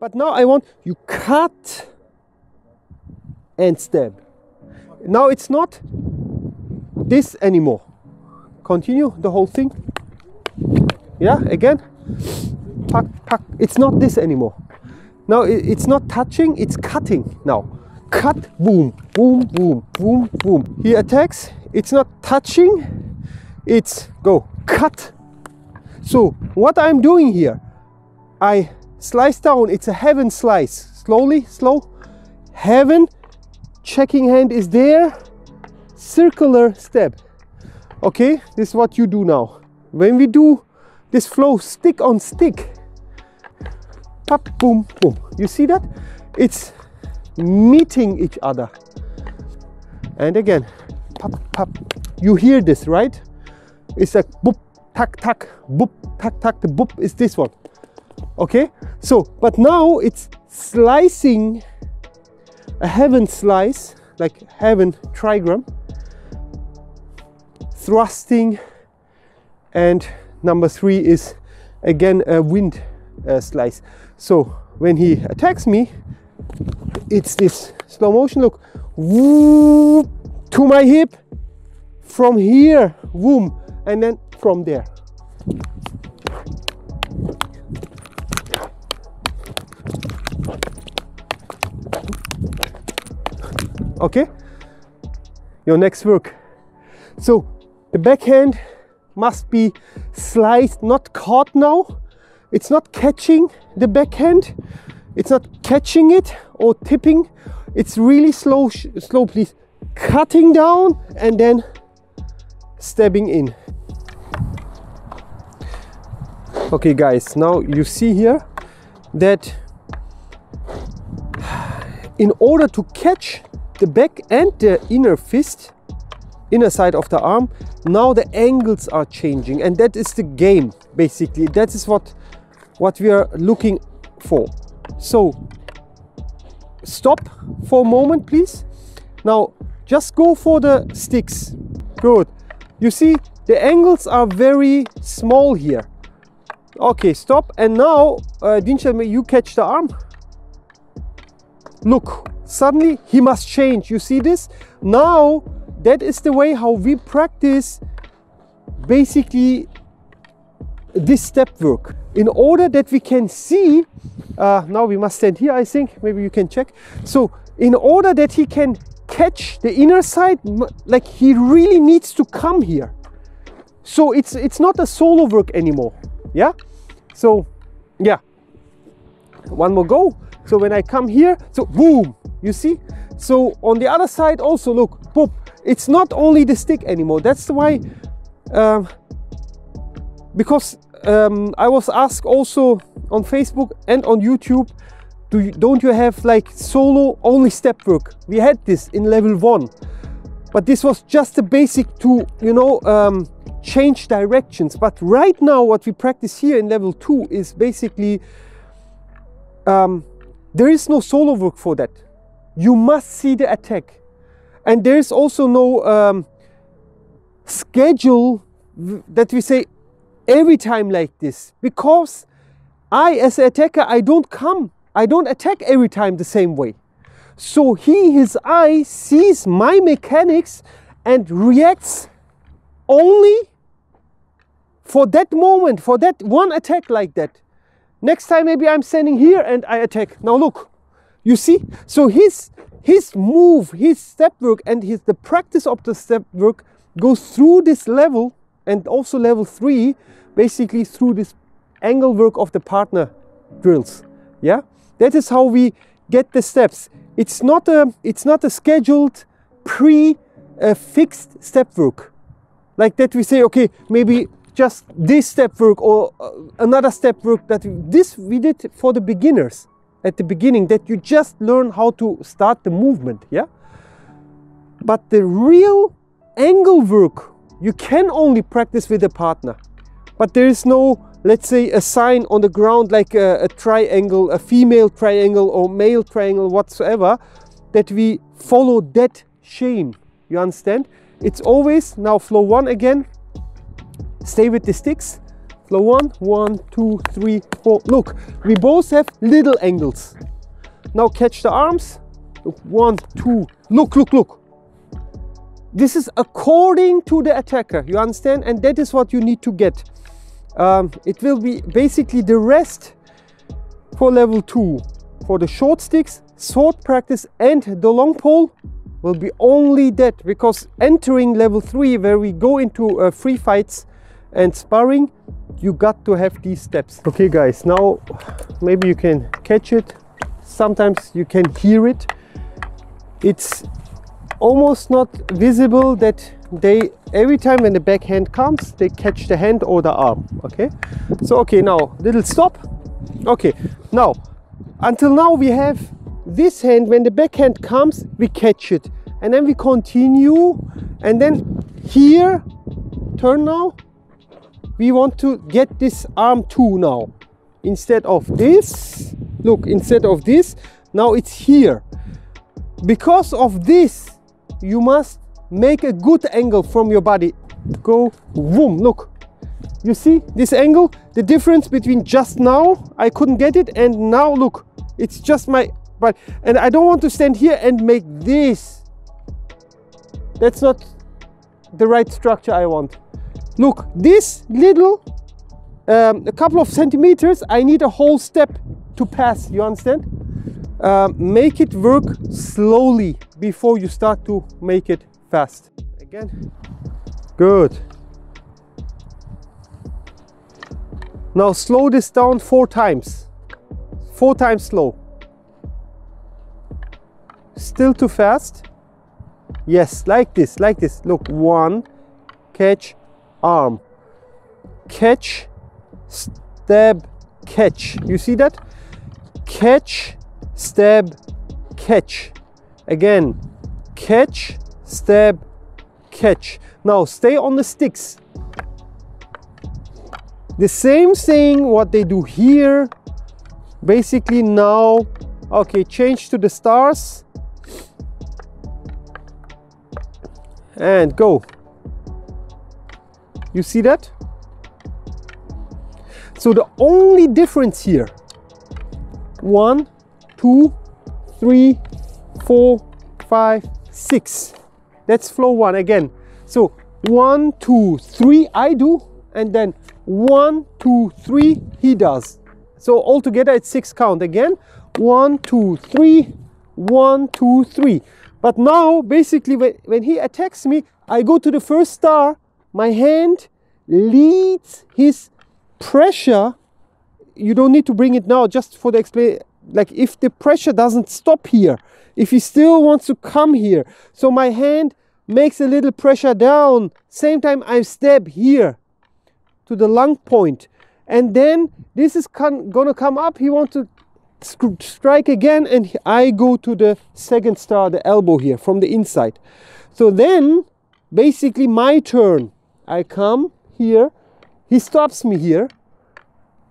But now I want you cut and stab. Now it's not this anymore. Continue the whole thing. Yeah, again. It's not this anymore. Now it's not touching, it's cutting now. Cut, boom, boom, boom, boom, boom. He attacks, it's not touching, it's go, cut. So what I'm doing here, I slice down, it's a heaven slice. Slowly, slow. Heaven, checking hand is there, circular step. Okay, this is what you do now. When we do this flow stick on stick, pop, boom, boom. You see that? It's meeting each other. And again, pop, pop. You hear this, right? It's like boop, tack, tack, boop, tack, tack. The boop is this one. Okay? So, but now it's slicing a heaven slice, like heaven trigram, thrusting, and number three is again a wind uh, slice. So when he attacks me, it's this slow motion look whoop, to my hip from here, boom, and then from there. Okay, your next work. So the backhand must be sliced, not caught now, it's not catching the backhand. It's not catching it or tipping. It's really slow slow please. Cutting down and then stabbing in. Okay guys now you see here that in order to catch the back and the inner fist inner side of the arm now the angles are changing and that is the game basically that is what what we are looking for. So stop for a moment, please. Now just go for the sticks. Good. You see the angles are very small here. Okay, stop. And now, uh, Dinshan, you catch the arm. Look, suddenly he must change. You see this? Now, that is the way how we practice basically this step work. In order that we can see uh, now we must stand here I think. Maybe you can check. So in order that he can catch the inner side like he really needs to come here. So it's it's not a solo work anymore. Yeah? So yeah. One more go. So when I come here so boom you see so on the other side also look boom it's not only the stick anymore that's why um, because um, I was asked also on Facebook and on YouTube, do you, don't you have like solo only step work? We had this in level one, but this was just a basic to, you know, um, change directions. But right now, what we practice here in level two is basically um, there is no solo work for that. You must see the attack, and there is also no um, schedule that we say every time like this. Because I as an attacker I don't come I don't attack every time the same way. So he his eye sees my mechanics and reacts only for that moment for that one attack like that. Next time maybe I'm standing here and I attack. Now look you see? So his his move his step work and his the practice of the step work goes through this level and also level 3 basically through this angle work of the partner drills. Yeah? That is how we get the steps. It's not a it's not a scheduled pre uh, fixed step work. Like that we say okay maybe just this step work or uh, another step work that we, this we did for the beginners at the beginning that you just learn how to start the movement yeah but the real angle work you can only practice with a partner. But there is no, let's say, a sign on the ground like a, a triangle, a female triangle or male triangle whatsoever, that we follow that chain. You understand? It's always, now flow one again, stay with the sticks, Flow one, one, two, three, four. Look, we both have little angles. Now catch the arms. One, two. Look, look, look. This is according to the attacker, you understand? And that is what you need to get. Um, it will be basically the rest for level two. For the short sticks, sword practice and the long pole will be only that because entering level three where we go into uh, free fights and sparring, you got to have these steps. Okay guys, now maybe you can catch it. Sometimes you can hear it. It's almost not visible that they every time when the backhand comes they catch the hand or the arm okay so okay now little stop okay now until now we have this hand when the backhand comes we catch it and then we continue and then here turn now we want to get this arm too now. Instead of this look instead of this now it's here. Because of this you must make a good angle from your body. Go boom look. You see this angle? The difference between just now i couldn't get it and now look it's just my but and i don't want to stand here and make this. That's not the right structure i want look this little um, a couple of centimeters i need a whole step to pass you understand? Uh, make it work slowly before you start to make it fast. Again. Good. Now slow this down four times. Four times slow. Still too fast? Yes like this like this. Look one catch arm. Catch stab catch. You see that? Catch stab catch. Again catch stab catch. Now stay on the sticks. The same thing what they do here. Basically now okay change to the stars. And go you see that? So the only difference here one two three four five six. That's flow one again. So one two three i do and then one two three he does. So altogether it's six count again. One two three one two three. But now, basically, when, when he attacks me, I go to the first star, my hand leads his pressure. You don't need to bring it now, just for the explain. Like if the pressure doesn't stop here, if he still wants to come here, so my hand makes a little pressure down. Same time I stab here to the lung point, and then this is gonna come up. He wants to strike again and I go to the second star, the elbow here from the inside. So then basically my turn. I come here, he stops me here.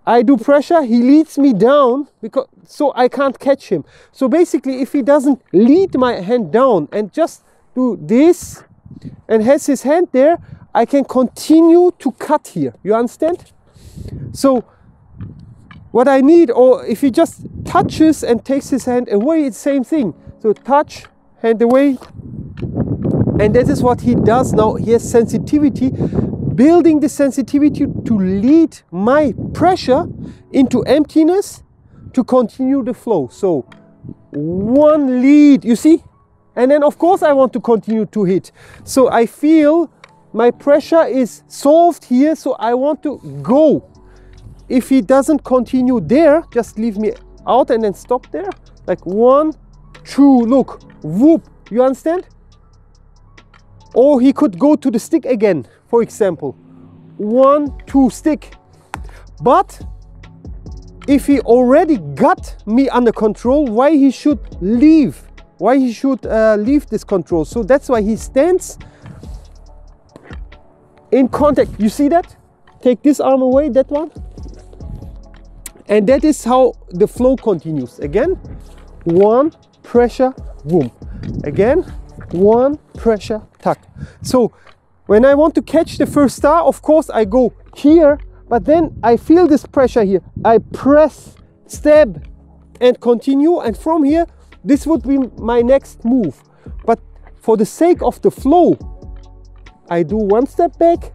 I do pressure, he leads me down because so I can't catch him. So basically if he doesn't lead my hand down and just do this and has his hand there, I can continue to cut here. You understand? So what I need, or if he just touches and takes his hand away, it's same thing. So touch, hand away. And that is what he does now. He has sensitivity, building the sensitivity to lead my pressure into emptiness to continue the flow. So one lead, you see? And then of course I want to continue to hit. So I feel my pressure is solved here, so I want to go if he doesn't continue there, just leave me out and then stop there. Like one, two, look, whoop, you understand? Or he could go to the stick again, for example. One, two, stick. But if he already got me under control, why he should leave? Why he should uh, leave this control? So that's why he stands in contact. You see that? Take this arm away, that one and that is how the flow continues again one pressure boom again one pressure tuck so when I want to catch the first star of course I go here but then I feel this pressure here. I press, stab, and continue. And from here, this would be my next move. But for the sake of the flow, I do one step back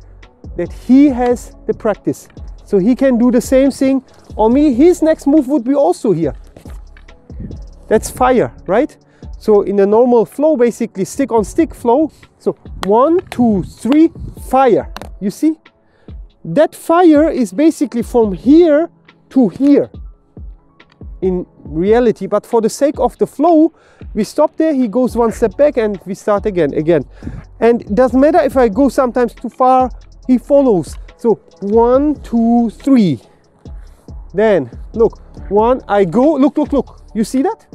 that he has the practice. So he can do the same thing on me. His next move would be also here. That's fire, right? So in a normal flow, basically stick on stick flow. So one, two, three, fire. You see? That fire is basically from here to here in reality. But for the sake of the flow, we stop there, he goes one step back and we start again, again. And it doesn't matter if I go sometimes too far, he follows. So one, two, three. Then look, one, I go, look, look, look. You see that?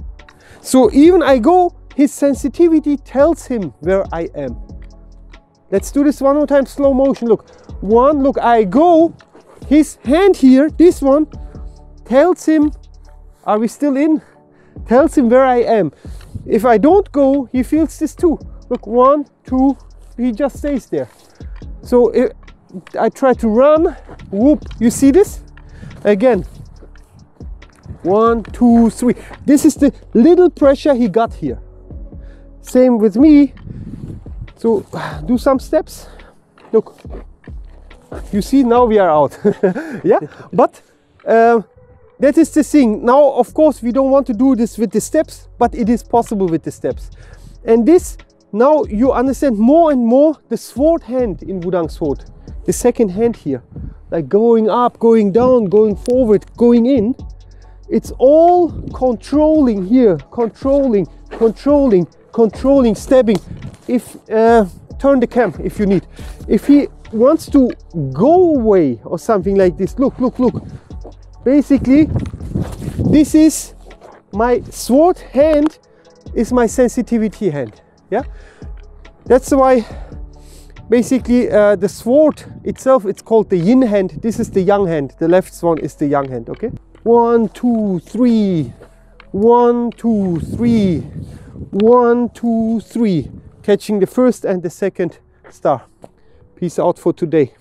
So even I go, his sensitivity tells him where I am. Let's do this one more time, slow motion. Look, one, look, I go, his hand here, this one, tells him, are we still in? Tells him where I am. If I don't go, he feels this too. Look, one, two, he just stays there. So if I try to run, whoop, you see this? Again, one, two, three. This is the little pressure he got here. Same with me. So do some steps. Look, you see now we are out. yeah, but uh, that is the thing. Now, of course, we don't want to do this with the steps, but it is possible with the steps. And this, now you understand more and more the sword hand in Wudang sword. The second hand here, like going up, going down, going forward, going in. It's all controlling here, controlling, controlling, controlling, stabbing. If uh, turn the cam if you need. If he wants to go away or something like this, look, look, look. Basically, this is my sword hand is my sensitivity hand. Yeah, that's why basically uh, the sword itself it's called the yin hand. This is the yang hand. The left one is the yang hand. Okay. One, two, three. One, two, three. One, two, three. Catching the first and the second star. Peace out for today.